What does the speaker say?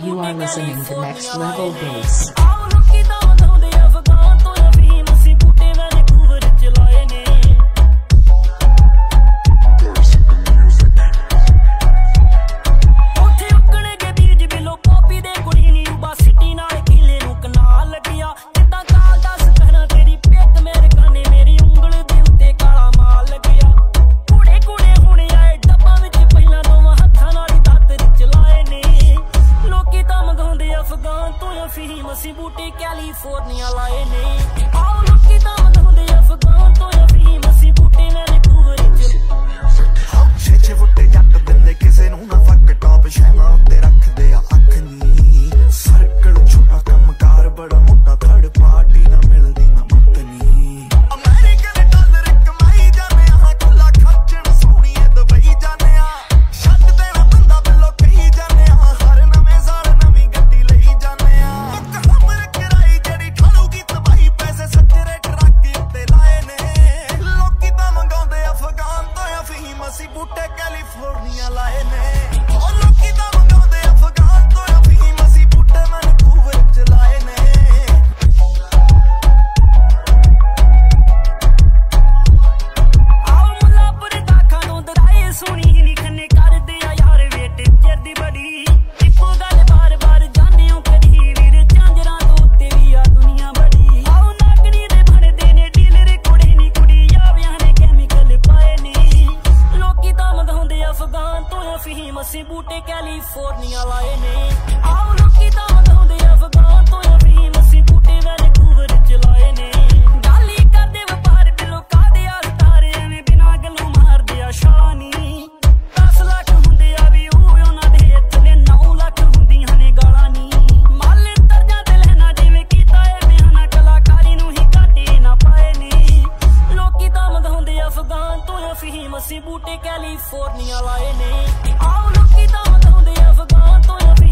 You are listening to Next Level Bass. फिर मसी बूटी California लाए ने। आओ लुकी your lightning. ਫਹੀਮ ਅਸੀਂ ਬੂਟੇ ਕੈਲੀਫੋਰਨੀਆ ਲਾਏ ਨੇ। ਆਓ ਲੋਕੀ ਤਾਂ ਵਧਾਉਂਦੇ ਅਫਗਾਨ ਤੋਂ ਅਫੀਮ ਬੂਟੇ ਕੈਲੀਫੋਰਨੀਆ ਲਾਏ ਨੇ। ਆਓ ਲੋਕੀ ਤਾਂ ਵਧਾਉਂਦੇ ਅਫਗਾਨ ਤੋਂ ਅਫਰੀਕਾ